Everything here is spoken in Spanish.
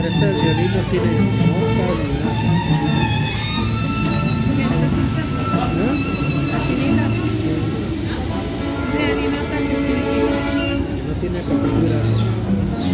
pero estos violinos tienen...